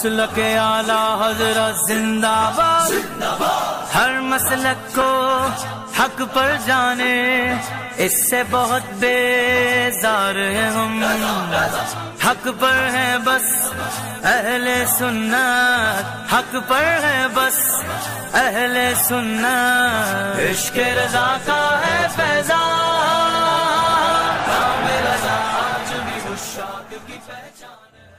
مسلک اعلیٰ حضرت زندہ باد۔ ہر مسلک کو حق پر جانے۔ اس سے بہت بیزار ہیں ہم۔ حق پر ہیں بس اہل سنت۔ حق پر ہیں بس اہل سنت۔ عشق رضا کا ہے فیضا رضا آج بھی کی پہچان